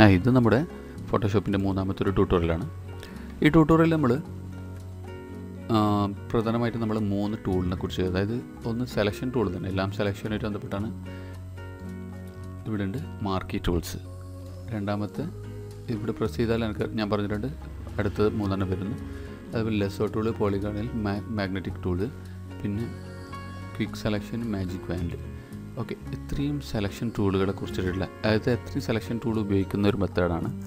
ആ ഇത് നമ്മുടെ ഫോട്ടോഷോപ്പിന്റെ മൂന്നാമത്തെ ഒരു ട്യൂട്ടോറിയലാണ്. ഈ ട്യൂട്ടോറിയൽ നമ്മൾ പ്രധാനമായിട്ട് നമ്മൾ മൂന്ന് ടൂളിനെ കുറിച്ച് അതായത് ഒന്ന് സെലക്ഷൻ ടൂൾ തന്നെ. എല്ലാം സെലക്ഷനായിട്ട് ബന്ധപ്പെട്ടാണ് ഇവിടെ ഉണ്ട് മാർക്കി ടൂൾസ് രണ്ടാമത്തെ ഇവിടെ പ്രസ് ചെയ്താൽ എനിക്ക് ഞാൻ പറഞ്ഞിട്ടുണ്ട് അടുത്തത് മൂന്നെണ്ണം വരുന്നു. അതുപോലെ ലെസോ ടൂൾ പോളിഗോണിൽ മാഗ്നറ്റിക് ടൂൾ പിന്നെ quick selection magic wand okay ഇത്രയും സെലക്ഷൻ ടൂളുകളെ കുറിച്ചിട്ടുള്ള അതായത് എത്രയും സെലക്ഷൻ ടൂൾ ഉപയോഗിക്കുന്ന ഒരു മെത്തേഡാണ്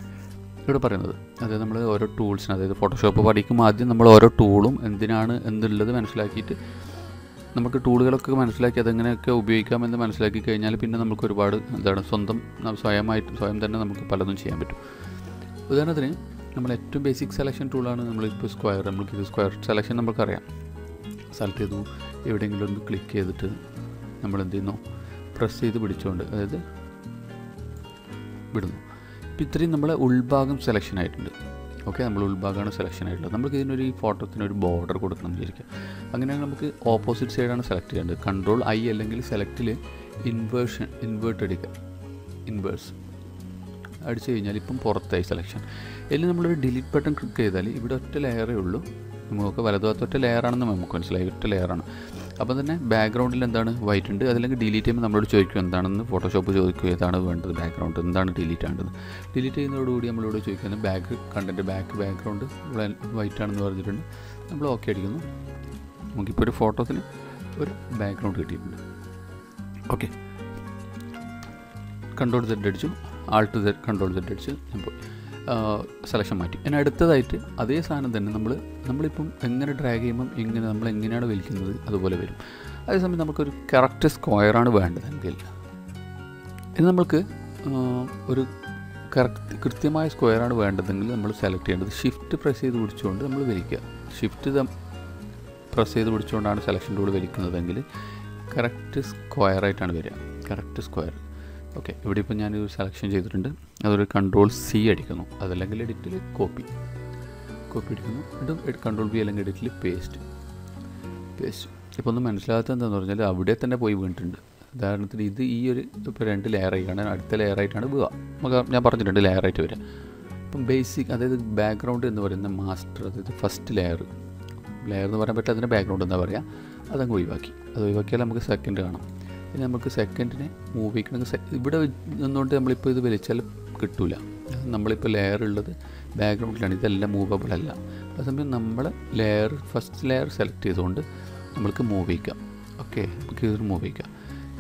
ഇവിടെ പറയുന്നത്. അതായത് നമ്മൾ ഓരോ ടൂൾസിന് അതായത് ഫോട്ടോഷോപ്പ് പഠിക്കുമ്പോൾ ആദ്യം നമ്മൾ ഓരോ ടൂളും എന്തിനാണ് എന്നുള്ളത് മനസ്സിലാക്കിയിട്ട് നമുക്ക് ടൂളുകളൊക്കെ മനസ്സിലാക്കി അതെങ്ങനെയൊക്കെ ഉപയോഗിക്കാമെന്ന് മനസ്സിലാക്കി കഴിഞ്ഞാൽ പിന്നെ നമുക്ക് ഒരുപാട് എന്താണ് സ്വന്തം സ്വയമായിട്ട് സ്വയം തന്നെ നമുക്ക് പലതും ചെയ്യാൻ പറ്റും. ഉദാഹരണത്തിന് നമ്മൾ ഏറ്റവും ബേസിക് സെലക്ഷൻ ടൂളാണ് നമ്മളിപ്പോൾ സ്ക്വയർ നമ്മൾക്ക് ഇത് സ്ക്വയർ സെലക്ഷൻ നമുക്കറിയാം സെലക്ട് ചെയ്തു എവിടെയെങ്കിലും ഒന്ന് ക്ലിക്ക് ചെയ്തിട്ട് നമ്മൾ എന്ത് ചെയ്യുന്നു പ്രസ് ചെയ്ത് പിടിച്ചുകൊണ്ട് അതായത് വിടുന്നു. ഇപ്പം ഇത്രയും നമ്മളെ ഉൾഭാഗം സെലക്ഷൻ ആയിട്ടുണ്ട്. ഓക്കെ നമ്മൾ ഉൾഭാഗമാണ് സെലക്ഷൻ ആയിട്ടുള്ളത്. നമുക്ക് ഇതിനൊരു ഈ ഫോട്ടോത്തിന് ഒരു ബോർഡർ കൊടുക്കണം എന്ന് വിചാരിക്കുക. അങ്ങനെയാണെങ്കിൽ നമുക്ക് ഓപ്പോസിറ്റ് സൈഡാണ് സെലക്ട് ചെയ്യേണ്ടത്. കൺട്രോൾ ഐ അല്ലെങ്കിൽ സെലക്റ്റിൽ ഇൻവേർഷൻ ഇൻവേർട്ട് അടിക്കുക ഇൻവേഴ്സ് അടിച്ചു കഴിഞ്ഞാൽ ഇപ്പം പുറത്തായി സെലക്ഷൻ ഇതിൽ നമ്മളൊരു ഡിലീറ്റ് ബട്ടൺ ക്ലിക്ക് ചെയ്താൽ ഇവിടെ ഒറ്റ ലെയറേ ഉള്ളൂ. നമുക്ക് വലതുഭാഗത്ത് ഒറ്റ ലെയറാണെന്ന് നമുക്ക് മനസ്സിലായി. ഒറ്റ ലെയറാണ് അപ്പോൾ തന്നെ ബാക്ക്ഗ്രൗണ്ടിൽ എന്താണ് വൈറ്റ് ഉണ്ട് അതല്ലെങ്കിൽ ഡിലീറ്റ് ചെയ്യുമ്പോൾ നമ്മളോട് ചോദിക്കും എന്താണെന്ന്? ഫോട്ടോഷോപ്പ് ചോദിക്കും ഏതാണ് വേണ്ടത് ബാക്ക്ഗ്രൗണ്ട് എന്താണ് ഡിലീറ്റ് ആണ്ടത്? ഡിലീറ്റ് ചെയ്യുന്നതോടുകൂടി നമ്മളോട് ചോദിക്കുന്നത് back content back background white ആണെന്ന് പറഞ്ഞിട്ടുണ്ട്. നമ്മൾ ഓക്കെ അടിക്കുന്നു. നമുക്കിപ്പോൾ ഒരു ഫോട്ടോസിന് ഒരു ബാക്ക്ഗ്രൗണ്ട് കിട്ടിയിട്ടുണ്ട്. ഓക്കെ കൺട്രോൾ സെറ്റ് അടിച്ചു. ആൾട്ട് സെറ്റ് കൺട്രോൾ സെറ്റ് അടിച്ച്. ഞാൻ പോയി. സെലക്ഷൻ മാറ്റി. ഇനി അടുത്തതായിട്ട് അതേ സാധനം തന്നെ നമ്മൾ നമ്മളിപ്പം എങ്ങനെ ഡ്രാഗ് ചെയ്യുമ്പം എങ്ങനെ നമ്മൾ എങ്ങനെയാണ് വലിക്കുന്നത് അതുപോലെ വരും. അതേസമയം നമുക്കൊരു കറക്റ്റ് സ്ക്വയറാണ് വേണ്ടതെങ്കിൽ ഇത് നമ്മൾക്ക് ഒരു കറക്റ്റ് കൃത്യമായ സ്ക്വയറാണ് വേണ്ടതെങ്കിൽ നമ്മൾ സെലക്ട് ചെയ്യേണ്ടത് ഷിഫ്റ്റ് പ്രസ് ചെയ്ത് പിടിച്ചുകൊണ്ട് നമ്മൾ വലിക്കുക. ഷിഫ്റ്റ് പ്രസ് ചെയ്ത് പിടിച്ചുകൊണ്ടാണ് സെലക്ഷൻ ടൂൾ വലിക്കുന്നതെങ്കിൽ കറക്റ്റ് സ്ക്വയറായിട്ടാണ് വരിക. കറക്റ്റ് സ്ക്വയർ ഓക്കെ ഇവിടെ ഇപ്പോൾ ഞാനൊരു സെലക്ഷൻ ചെയ്തിട്ടുണ്ട്. അതൊരു കൺട്രോൾ സി അടിക്കുന്നു. അതല്ലെങ്കിൽ എഡിറ്റിൽ കോപ്പി കോപ്പി അടിക്കുന്നു. വീണ്ടും കൺട്രോൾ ബി അല്ലെങ്കിൽ എഡിറ്റിൽ പേസ്റ്റ് പേസ്റ്റ് ഇപ്പോൾ ഒന്നും മനസ്സിലാകാത്ത എന്താണെന്ന് പറഞ്ഞാൽ അവിടെ തന്നെ പോയി വീണിട്ടുണ്ട്. ഉദാഹരണത്തിന് ഇത് ഈ ഒരു ഇപ്പോൾ രണ്ട് ലെയറായിട്ടാണ് അടുത്ത ലെയറായിട്ടാണ് വീഴുക നമുക്ക് ഞാൻ പറഞ്ഞിട്ടുണ്ട് ലെയറായിട്ട് വരിക അപ്പം ബേസിക് അതായത് ബാക്ക്ഗ്രൗണ്ട് എന്ന് പറയുന്ന മാസ്റ്റർ അതായത് ഫസ്റ്റ് ലെയർ ലെയർ എന്ന് പറയാൻ പറ്റില്ല അതിന്റെ ബാക്ക്ഗ്രൗണ്ട് എന്താ പറയുക അതങ്ങ് ഒഴിവാക്കി. അത് ഒഴിവാക്കിയാൽ നമുക്ക് സെക്കൻഡ് കാണാം. പിന്നെ നമുക്ക് സെക്കൻഡിനെ മൂവ് ചെയ്യണമെങ്കിൽ ഇവിടെ നിന്നുകൊണ്ട് നമ്മളിപ്പോൾ ഇത് വലിച്ചാൽ കിട്ടൂല. നമ്മളിപ്പോൾ ലെയർ ഉള്ളത് ബാക്ക്ഗ്രൗണ്ടിലാണ് ഇതെല്ലാം മൂവബിൾ അല്ല. അതേസമയം നമ്മൾ ലെയർ ഫസ്റ്റ് ലെയർ സെലക്ട് ചെയ്തുകൊണ്ട് നമ്മൾക്ക് മൂവ് ചെയ്യിക്കാം ഓക്കെ നമുക്ക് ഇത് മൂവ് ചെയ്യിക്കാം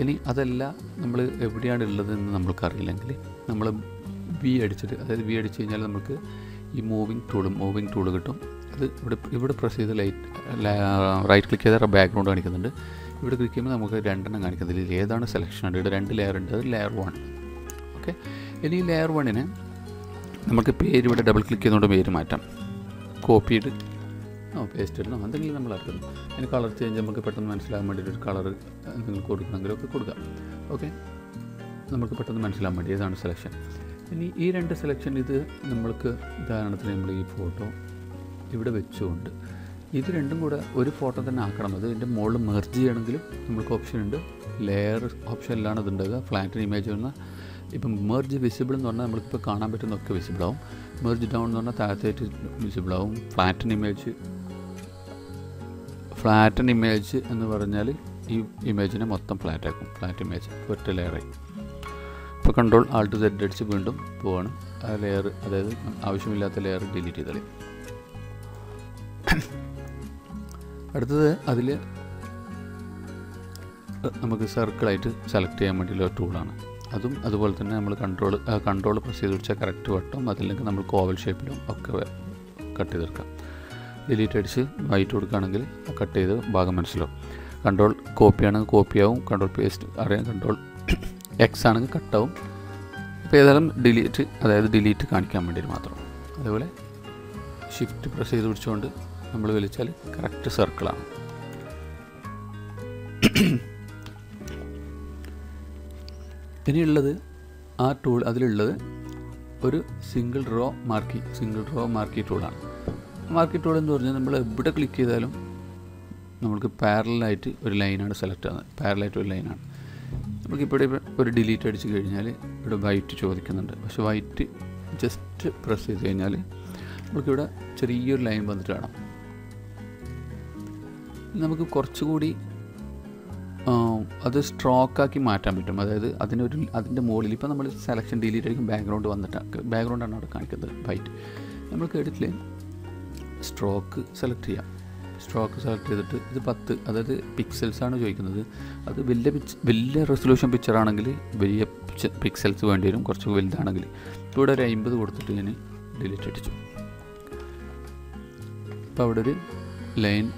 ഇനി അതല്ല നമ്മൾ എവിടെയാണ് ഉള്ളതെന്ന് നമ്മൾക്ക് അറിയില്ലെങ്കിൽ നമ്മൾ വി അടിച്ചിട്ട് അതായത് വി അടിച്ച് കഴിഞ്ഞാൽ നമുക്ക് ഈ മൂവിങ് ടൂൾ മൂവിങ് ടൂൾ കിട്ടും. അത് ഇവിടെ ഇവിടെ പ്രസ് ചെയ്ത് ലൈറ്റ് റൈറ്റ് ക്ലിക്ക് ചെയ്താൽ ബാക്ക്ഗ്രൗണ്ട് കാണിക്കുന്നുണ്ട്. ഇവിടെ ക്ലിക്ക് ചെയ്യുമ്പോൾ നമുക്ക് രണ്ടെണ്ണം കാണിക്കുന്നത് ഇതിൽ ഏതാണ് സെലക്ഷൻ ഉണ്ട് ഇവിടെ രണ്ട് ലെയർ ഉണ്ട്. അത് ലെയർ വൺ ഓക്കെ ഇനി ലെയർ വണ്ണിന് നമുക്ക് പേര് ഇവിടെ ഡബിൾ ക്ലിക്ക് ചെയ്തുകൊണ്ട് പേര് മാറ്റാം. കോപ്പിയിട്ട് ആ പേസ്റ്റ് ഇടണം. എന്തെങ്കിലും നമ്മൾ അറിയുന്നു അതിന് കളർ ചേഞ്ച് നമുക്ക് പെട്ടെന്ന് മനസ്സിലാകാൻ വേണ്ടിയിട്ട് ഒരു കളർ എന്തെങ്കിലും കൊടുക്കണമെങ്കിലൊക്കെ കൊടുക്കാം. ഓക്കെ നമുക്ക് പെട്ടെന്ന് മനസ്സിലാകാൻ വേണ്ടി ഇതാണ് സെലക്ഷൻ ഇനി ഈ രണ്ട് സെലക്ഷൻ ഇത് നമ്മൾക്ക് ഉദാഹരണത്തിന് നമ്മൾ ഈ ഫോട്ടോ ഇവിടെ വെച്ചുകൊണ്ട് ഇത് രണ്ടും കൂടെ ഒരു ഫോട്ടോ തന്നെ ആക്കണം. അത് ഇതിന്റെ മുകളിൽ മെർജ് ചെയ്യണമെങ്കിലും നമ്മൾക്ക് ഓപ്ഷൻ ഉണ്ട്. ലെയർ ഓപ്ഷനിലാണ് ഇത് ഉണ്ടാകുക ഫ്ലാറ്റൻ ഇമേജ് വന്ന ഇപ്പം മെർജ് വിസിബിൾ എന്ന് പറഞ്ഞാൽ നമ്മളിപ്പോൾ കാണാൻ പറ്റുന്നൊക്കെ വിസിബിൾ ആവും. മെർജ് ഡൗൺ എന്ന് പറഞ്ഞാൽ താഴത്തേക്ക് വിസിബിൾ ആവും. ഫ്ലാറ്റൻ ഇമേജ് ഫ്ലാറ്റൻ ഇമേജ് എന്ന് പറഞ്ഞാൽ ഈ ഇമേജിനെ മൊത്തം ഫ്ലാറ്റ് ആക്കും. ഫ്ലാറ്റ് ഇമേജ് ഒറ്റ ലെയറായി ഇപ്പോൾ കൺട്രോൾ ആൾട്ട് സെഡ് അടിച്ച് വീണ്ടും പോവാണ്. ആ ലെയർ അതായത് ആവശ്യമില്ലാത്ത ലെയർ ഡിലീറ്റ് ചെയ്തത് അടുത്തത് അതിൽ നമുക്ക് സർക്കിളായിട്ട് സെലക്ട് ചെയ്യാൻ വേണ്ടിയുള്ള ടൂളാണ് അതും അതുപോലെ തന്നെ നമ്മൾ കൺട്രോൾ കൺട്രോൾ പ്രസ് ചെയ്ത് വെച്ചാൽ കറക്റ്റ് വട്ടം അതില്ലെങ്കിൽ നമ്മൾ കോവൽ ഷേപ്പിലും ഒക്കെ കട്ട് ചെയ്തെടുക്കാം. ഡിലീറ്റ് അടിച്ച് വൈറ്റ് കൊടുക്കുകയാണെങ്കിൽ കട്ട് ചെയ്ത് ഭാഗം മനസ്സിലാവും. കൺട്രോൾ കോപ്പി ആണെങ്കിൽ കോപ്പി ആവും. കൺട്രോൾ പേസ്റ്റ് അറിയാം. കൺട്രോൾ എക്സ് ആണെങ്കിൽ കട്ടാവും ഇപ്പോൾ ഏതായാലും ഡിലീറ്റ് അതായത് ഡിലീറ്റ് കാണിക്കാൻ വേണ്ടി മാത്രം. അതേപോലെ ഷിഫ്റ്റ് പ്രസ് ചെയ്ത് പിടിച്ചുകൊണ്ട് നമ്മൾ വലിച്ചാൽ കറക്റ്റ് സർക്കിളാണ് ഇനിയുള്ളത് ആ ടൂൾ അതിലുള്ളത് ഒരു single row marquee single row marquee ടൂളാണ് മാർക്കി ടൂൾ എന്ന് പറഞ്ഞാൽ നമ്മൾ എവിടെ ക്ലിക്ക് ചെയ്താലും നമുക്ക് പാരലായിട്ട് ഒരു ലൈനാണ് സെലക്ട് ആകുന്നത് പാരലായിട്ട് ഒരു ലൈനാണ് നമുക്കിപ്പോൾ ഒരു ഡിലീറ്റ് അടിച്ച് കഴിഞ്ഞാൽ ഇവിടെ വൈറ്റ് ചോദിക്കുന്നുണ്ട്. പക്ഷെ വൈറ്റ് ജസ്റ്റ് പ്രസ് ചെയ്ത് കഴിഞ്ഞാൽ നമുക്കിവിടെ ചെറിയൊരു ലൈൻ വന്നിട്ട് കാണാം. നമുക്ക് കുറച്ചുകൂടി അത് സ്ട്രോക്കാക്കി മാറ്റാൻ പറ്റും. അതായത് അതിനൊരു അതിന്റെ മുകളിൽ ഇപ്പോൾ നമ്മൾ സെലക്ഷൻ ഡിലീറ്റ് ആയിരിക്കും ബാക്ക്ഗ്രൗണ്ട് വന്നിട്ട് ബാക്ക്ഗ്രൗണ്ടാണ് അവിടെ കാണിക്കുന്നത് വൈറ്റ് നമ്മൾ കേട്ടിട്ടില്ലേ? സ്ട്രോക്ക് സെലക്ട് ചെയ്യാം. സ്ട്രോക്ക് സെലക്ട് ചെയ്തിട്ട് ഇത് പത്ത് അതായത് പിക്സൽസ് ആണ് ചോദിക്കുന്നത്. അത് വലിയ പിക്ച് വലിയ റെസൊല്യൂഷൻ പിക്ചർ ആണെങ്കിൽ വലിയ പിക്സൽസ് വേണ്ടി വരും കുറച്ച് വലുതാണെങ്കിൽ. ഇവിടെ ഒരു അമ്പത് കൊടുത്തിട്ട് ഞാൻ ഡിലീറ്റ് അടിച്ചു. അപ്പോൾ അവിടെ ഒരു ലൈൻ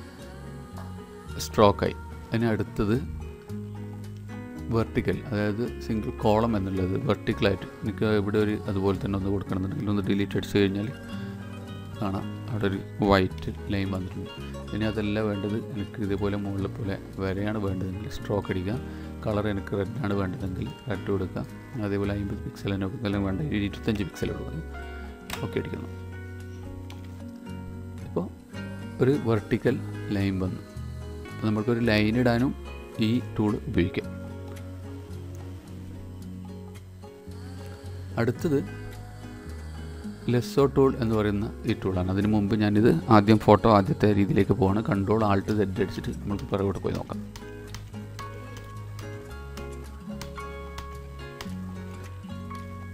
സ്ട്രോക്കായി അതിന് അടുത്തത് വെർട്ടിക്കൽ അതായത് സിംഗിൾ കോളം എന്നുള്ളത് വെർട്ടിക്കലായിട്ട് എനിക്ക് ഇവിടെ ഒരു അതുപോലെ തന്നെ ഒന്ന് കൊടുക്കണമെന്നുണ്ടെങ്കിൽ ഒന്ന് ഡിലീറ്റ് അടിച്ച് കഴിഞ്ഞാൽ കാണാം. അവിടെ ഒരു വൈറ്റ് ലൈൻ വന്നിട്ടുണ്ട്. ഇനി അതല്ല വേണ്ടത്. എനിക്ക് ഇതേപോലെ മുകളിലെ പോലെ വരെയാണ് വേണ്ടതെങ്കിൽ സ്ട്രോക്ക് അടിക്കുക കളർ എനിക്ക് റെഡാണ് വേണ്ടതെങ്കിൽ റെഡ് കൊടുക്കുക അതേപോലെ അമ്പത് പിക്സൽ തന്നെ വേണ്ട ഇരുപത്തഞ്ച് പിക്സൽ കൊടുക്കുന്നു ഓക്കെ അടിക്കുന്നു. ഇപ്പോൾ ഒരു വെർട്ടിക്കൽ ലൈൻ വന്നു. അപ്പോൾ നമുക്കൊരു ലൈൻ ഇടാനും ഈ ടൂൾ ഉപയോഗിക്കാം. അടുത്തത് ലെസ്സോ ടൂൾ എന്ന് പറയുന്ന ഈ ടൂളാണ് അതിന് മുമ്പ് ഞാനിത് ആദ്യം ഫോട്ടോ ആദ്യത്തെ രീതിയിലേക്ക് പോവാണ്. കൺട്രോൾ ആൾട്ട് സെറ്റ് അടിച്ചിട്ട് നമുക്ക് പിറകോട്ട് പോയി നോക്കാം.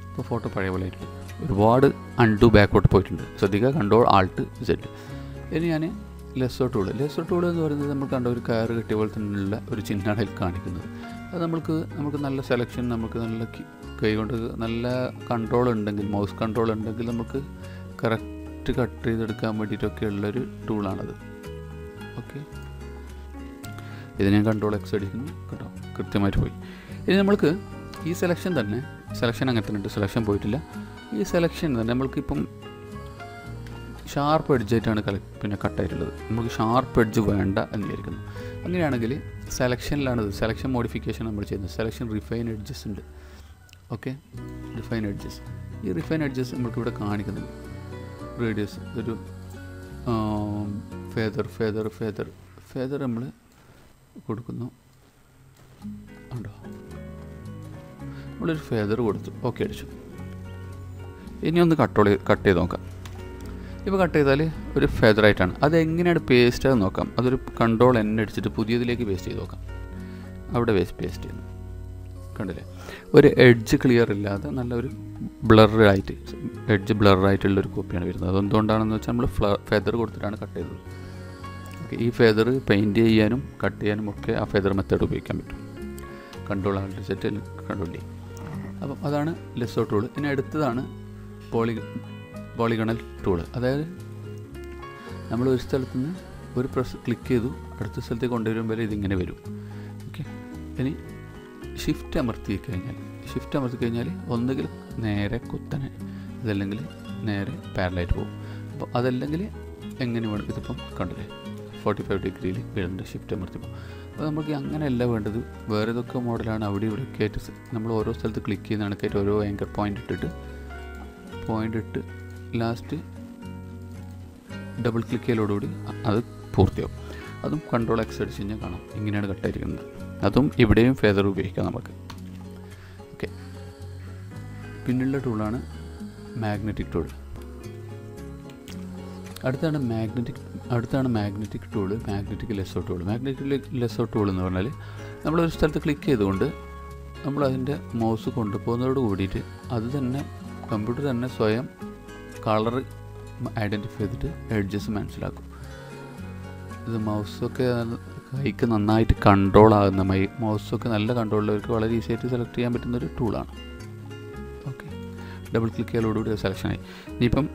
ഇപ്പോൾ ഫോട്ടോ പഴയ പോലെ ആയിരിക്കും. ഒരുപാട് അൺഡു ബാക്കോട്ട് പോയിട്ടുണ്ട്. ശ്രദ്ധിക്കുക കൺട്രോൾ ആൾട്ട് സെറ്റ് ഇനി ഞാൻ ലെസ്സോ ടൂൾ ലെസർ ടൂൾ എന്ന് പറയുന്നത് നമ്മൾ കണ്ട ഒരു കയർ കെട്ടിയ പോലെ തന്നെയുള്ള ഒരു ചിഹ്നമാണ് അതിൽ കാണിക്കുന്നത്. അത് നമുക്ക് നമുക്ക് നല്ല സെലക്ഷൻ നമുക്ക് നല്ല കി- കൊണ്ട് നല്ല കൺട്രോൾ ഉണ്ടെങ്കിൽ മൗസ് കൺട്രോൾ ഉണ്ടെങ്കിൽ നമുക്ക് കറക്റ്റ് കട്ട് ചെയ്തെടുക്കാൻ വേണ്ടിയിട്ടൊക്കെ ഉള്ളൊരു ടൂളാണത് ഓക്കെ ഇത് ഞാൻ കൺട്രോൾ എക്സ് അടിക്കുന്നു. കേട്ടോ? കൃത്യമായിട്ട് പോയി. ഇനി നമ്മൾക്ക് ഈ സെലക്ഷൻ തന്നെ സെലക്ഷൻ അങ്ങനെ തന്നെ സെലക്ഷൻ പോയിട്ടില്ല. ഈ സെലക്ഷൻ തന്നെ നമ്മൾക്കിപ്പം ഷാർപ്പ് എഡ്ജായിട്ടാണ് കളി പിന്നെ കട്ടായിട്ടുള്ളത് നമുക്ക് ഷാർപ്പ് എഡ്ജ് വേണ്ട എന്ന് വിചാരിക്കുന്നു അങ്ങനെയാണെങ്കിൽ സെലക്ഷനിലാണ് സെലക്ഷൻ മോഡിഫിക്കേഷൻ നമ്മൾ ചെയ്യുന്നത്. സെലക്ഷൻ റിഫൈൻ എഡ്ജസ് ഉണ്ട്. ഓക്കെ റിഫൈൻ എഡ്ജസ് ഈ റിഫൈൻ എഡ്ജസ് നമുക്കിവിടെ കാണിക്കുന്നുണ്ട് റേഡിയസ് ഒരു ഫേദർ ഫേദർ ഫേദർ ഫേദർ നമ്മൾ കൊടുക്കുന്നു. ഉണ്ടോ നമ്മളൊരു ഫേദർ കൊടുത്തു. ഓക്കെ അടിച്ചു. ഇനി ഒന്ന് കട്ടോൾ കട്ട് ചെയ്ത് നോക്കാം. ഇപ്പോൾ കട്ട് ചെയ്താൽ ഒരു ഫെദറായിട്ടാണ് അത് എങ്ങനെയാണ് പേസ്റ്റ് ആകുന്ന നോക്കാം? അതൊരു കൺട്രോൾ എൻ അടിച്ചിട്ട് പുതിയതിലേക്ക് പേസ്റ്റ് ചെയ്ത് നോക്കാം. അവിടെ വേസ്റ്റ് പേസ്റ്റ് ചെയ്യുന്നു. കണ്ടില്ലേ? ഒരു എഡ്ജ് ക്ലിയർ ഇല്ലാതെ നല്ലൊരു ബ്ലറായിട്ട് എഡ്ജ് ബ്ലറായിട്ടുള്ളൊരു കോപ്പിയാണ് വരുന്നത്. അതെന്തുകൊണ്ടാണെന്ന് വെച്ചാൽ നമ്മൾ ഫ്ല ഫെദർ കൊടുത്തിട്ടാണ് കട്ട് ചെയ്തത്. ഓക്കെ ഈ ഫെദർ പെയിന്റ് ചെയ്യാനും കട്ട് ചെയ്യാനും ഒക്കെ ആ ഫെദർ മെത്തേഡ് ഉപയോഗിക്കാൻ പറ്റും. കൺട്രോൾ ആൾട്ട് സെറ്റ് കൺട്രോൾ ചെയ്യും അപ്പം അതാണ് ലെസ്സോ ടൂൾ ഇനി അടുത്തതാണ് പോളി പോളിഗണൽ ടൂൾ അതായത് നമ്മൾ ഒരു സ്ഥലത്ത് നിന്ന് ഒരു പ്രസ് ക്ലിക്ക് ചെയ്തു അടുത്ത സ്ഥലത്തേക്ക് കൊണ്ടുവരുമ്പോൾ ഇതിങ്ങനെ വരും. ഓക്കെ ഇനി ഷിഫ്റ്റ് അമർത്തി കഴിഞ്ഞാൽ ഷിഫ്റ്റ് അമർത്തി കഴിഞ്ഞാൽ ഒന്നുകിൽ നേരെ കുത്തനെ അതല്ലെങ്കിൽ നേരെ പാരലായിട്ട് പോകും അപ്പോൾ അതല്ലെങ്കിൽ എങ്ങനെ വേണം ഇതിപ്പം കണ്ടില്ലേ? ഫോർട്ടി ഫൈവ് ഡിഗ്രിയിൽ വീഴുന്നുണ്ട് ഷിഫ്റ്റ് അമർത്തിപ്പോൾ അപ്പോൾ നമുക്ക് അങ്ങനെയല്ല വേണ്ടത്. വേറെ ഇതൊക്കെ മോഡലാണ് അവിടെ ഇവിടെ ആയിട്ട് നമ്മൾ ഓരോ സ്ഥലത്ത് ക്ലിക്ക് ചെയ്യുന്ന കണക്കായിട്ട് ഓരോ ആങ്കർ പോയിന്റ് ഇട്ടിട്ട് പോയിന്റ് ഇട്ട് ലാസ്റ്റ് ഡബിൾ ക്ലിക്ക് ചെയ്യലോടുകൂടി അത് പൂർത്തിയാവും. അതും കൺട്രോൾ എക്സ് അടിച്ച് കഴിഞ്ഞാൽ കാണാം. ഇങ്ങനെയാണ് കട്ടായിരിക്കുന്നത് അതും ഇവിടെയും ഫേദർ ഉപയോഗിക്കാം നമുക്ക്. ഓക്കെ പിന്നുള്ള ടൂളാണ് മാഗ്നറ്റിക് ടൂൾ അടുത്താണ് മാഗ്നറ്റിക് അടുത്താണ് magnetic tool magnetic lasso tool magnetic lasso tool എന്ന് പറഞ്ഞാൽ നമ്മളൊരു സ്ഥലത്ത് ക്ലിക്ക് ചെയ്തുകൊണ്ട് നമ്മൾ അതിന്റെ മൗസ് കൊണ്ടുപോകുന്നതോട് കൂടിയിട്ട് അത് തന്നെ കമ്പ്യൂട്ടർ തന്നെ സ്വയം കളർ ഐഡന്റിഫൈ ചെയ്തിട്ട് എഡ്ജസ് മനസ്സിലാക്കും. ഇത് മൗസൊക്കെ കൈക്ക് നന്നായിട്ട് കൺട്രോൾ ആകുന്ന മൈ മൗസൊക്കെ നല്ല കൺട്രോളുള്ളവർക്ക് വളരെ ഈസി ആയിട്ട് സെലക്ട് ചെയ്യാൻ പറ്റുന്ന ഒരു ടൂളാണ് ഓക്കെ ഡബിൾ ക്ലിക്ക് ചെയ്യലോടുകൂടി സെലക്ഷനായി ഇനിയിപ്പം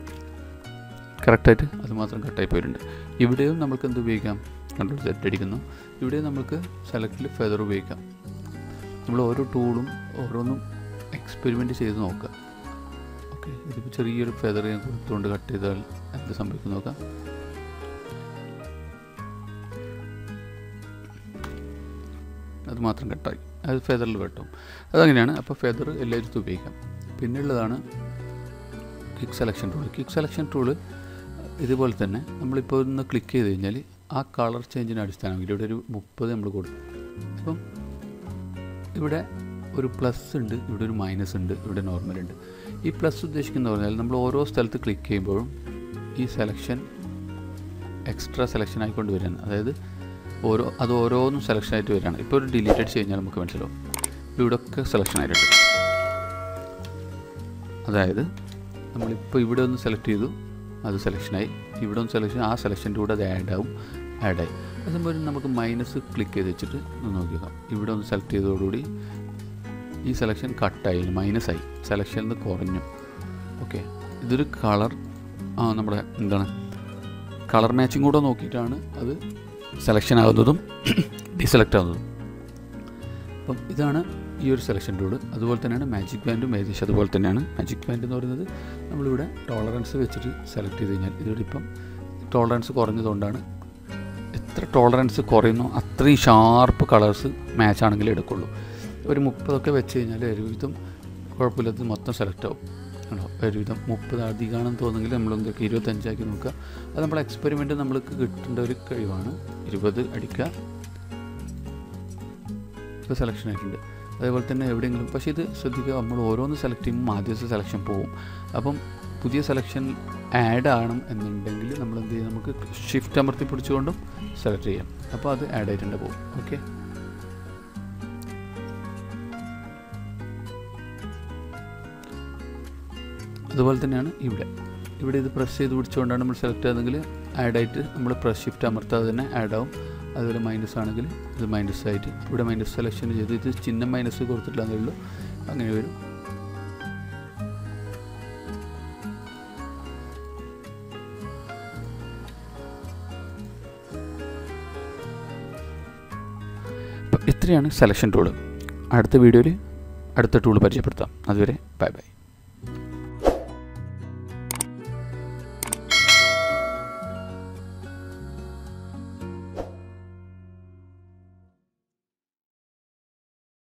കറക്റ്റായിട്ട് അതുമാത്രം കട്ടായി പോയിട്ടുണ്ട്. ഇവിടെയും നമുക്ക് എന്ത് ഉപയോഗിക്കാം? കൺട്രോൾ സെറ്റ് അടിക്കുന്നു. ഇവിടെയും നമുക്ക് സെലക്റ്റിൽ ഫെദർ ഉപയോഗിക്കാം. നമ്മൾ ഓരോ ടൂളും ഓരോന്നും എക്സ്പെരിമെന്റ് ചെയ്ത് നോക്കുക. ഓക്കെ ഇതിപ്പോൾ ചെറിയൊരു ഫെദർ ഞാൻ കൊടുത്തുകൊണ്ട് കട്ട് ചെയ്താൽ എന്ത് സംഭവിക്കും നോക്കാം. അത് മാത്രം കട്ടായി അത് ഫെദറിൽ വെട്ടും. അതങ്ങനെയാണ്. അപ്പോൾ ഫെദർ എല്ലായിടത്തും ഉപയോഗിക്കാം. പിന്നെയുള്ളതാണ് quick selection tool quick selection tool ഇതുപോലെ തന്നെ നമ്മളിപ്പോൾ ഒന്ന് ക്ലിക്ക് ചെയ്ത് കഴിഞ്ഞാൽ ആ കളർ ചേഞ്ചിന് അടിസ്ഥാനം ഇവിടെ ഒരു മുപ്പത് നമ്മൾ കൊടുക്കും അപ്പം ഇവിടെ ഒരു പ്ലസ് ഉണ്ട് ഇവിടെ ഒരു മൈനസ് ഉണ്ട് ഇവിടെ നോർമൽ ഉണ്ട്. ഈ പ്ലസ് ഉദ്ദേശിക്കുന്നത് പറഞ്ഞാൽ നമ്മൾ ഓരോ സ്ഥലത്ത് ക്ലിക്ക് ചെയ്യുമ്പോഴും ഈ സെലക്ഷൻ എക്സ്ട്രാ സെലക്ഷൻ ആയിക്കൊണ്ട് വരികയാണ് അതായത് ഓരോ അത് ഓരോന്നും സെലക്ഷൻ ആയിട്ട് വരികയാണ് ഇപ്പോൾ ഒരു ഡിലീറ്റ് അടിച്ച് കഴിഞ്ഞാൽ നമുക്ക് മനസ്സിലാവും. ഇവിടെ ഒക്കെ സെലക്ഷൻ ആയിട്ടുണ്ട്. അതായത് നമ്മളിപ്പോൾ ഇവിടെ ഒന്ന് സെലക്ട് ചെയ്തു അത് സെലക്ഷനായി ഇവിടെ ഒന്ന് സെലക്ഷൻ ആ സെലക്ഷന്റെ കൂടെ അത് ആഡ് ആവും ആഡായി അതുപോലെ നമുക്ക് മൈനസ് ക്ലിക്ക് ചെയ്ത് വെച്ചിട്ട് നോക്കിയേക്കാം. ഇവിടെ ഒന്ന് സെലക്ട് ചെയ്തതോടുകൂടി ഈ സെലക്ഷൻ കട്ടായി മൈനസ് ആയി. സെലക്ഷനിൽ നിന്ന് കുറഞ്ഞു. ഓക്കെ ഇതൊരു കളർ നമ്മുടെ എന്താണ്? കളർ മാച്ചിങ് കൂടെ നോക്കിയിട്ടാണ് അത് സെലക്ഷൻ ആകുന്നതും ഡിസെലക്ട് ആകുന്നതും അപ്പം ഇതാണ് ഈ ഒരു സെലക്ഷൻ ടൂൾ അതുപോലെ തന്നെയാണ് മാജിക് ബാൻഡും ഏകദേശം അതുപോലെ തന്നെയാണ്. മാജിക് ബാൻഡ് എന്ന് പറയുന്നത് നമ്മളിവിടെ ടോളറൻസ് വെച്ചിട്ട് സെലക്ട് ചെയ്ത് കഴിഞ്ഞാൽ ഇതിവിടെ ഇപ്പം ടോളറൻസ് കുറഞ്ഞതുകൊണ്ടാണ് എത്ര ടോളറൻസ് കുറയുന്നു അത്രയും ഷാർപ്പ് കളേഴ്സ് മാച്ച് ആണെങ്കിലേ എടുക്കുള്ളൂ. ഒരു മുപ്പതൊക്കെ വെച്ച് കഴിഞ്ഞാൽ ഒരുവിധം കുഴപ്പമില്ലാത്ത മൊത്തം സെലക്ട് ആവും. ആണോ ഒരുവിധം മുപ്പത് അധികമാണെന്ന് തോന്നുന്നെങ്കിൽ നമ്മൾ എന്തൊക്കെ ഇരുപത്തഞ്ചാക്കി നോക്കുക. അത് നമ്മൾ എക്സ്പെരിമെന്റ് നമ്മൾക്ക് കിട്ടേണ്ട ഒരു കഴിവാണ്. ഇരുപത് അടിക്കുക. ഇപ്പോൾ സെലക്ഷൻ ആയിട്ടുണ്ട്. അതേപോലെ തന്നെ എവിടെയെങ്കിലും പക്ഷേ ഇത് ശ്രദ്ധിക്കുക നമ്മൾ ഓരോന്ന് സെലക്ട് ചെയ്യുമ്പോൾ ആദ്യത്തെ സെലക്ഷൻ പോകും. അപ്പം പുതിയ സെലക്ഷൻ ആഡ് ആണ് എന്നുണ്ടെങ്കിൽ നമ്മൾ എന്ത് ചെയ്യും? നമുക്ക് ഷിഫ്റ്റ് അമർത്തി പിടിച്ചുകൊണ്ടും സെലക്ട് ചെയ്യാം. അപ്പോൾ അത് ആഡ് ആയിട്ടുണ്ട് പോകും. ഓക്കെ അതുപോലെ തന്നെയാണ് ഇവിടെ. ഇവിടെ ഇത് പ്രസ് ചെയ്ത് പിടിച്ചുകൊണ്ടാണ് നമ്മൾ സെലക്ട് ചെയ്തെങ്കിൽ ആഡ് ആയിട്ട് നമ്മൾ പ്രസ് ഷിഫ്റ്റ് അമർത്താതെ തന്നെ ആഡ് ആവും. അതുപോലെ മൈനസ് ആണെങ്കിൽ ഇത് മൈനസ് ആയിട്ട്. ഇവിടെ മൈനസ് സെലക്ഷൻ ചെയ്ത് ഇത് ചിഹ്നം മൈനസ് കൊടുത്തിട്ടില്ലെന്നേ ഉള്ളൂ. അങ്ങനെ വരും. ഇത്രയാണ് സെലക്ഷൻ ടൂൾ അടുത്ത വീഡിയോയിൽ അടുത്ത ടൂൾ പരിചയപ്പെടുത്താം. അതുവരെ ബൈ ബൈ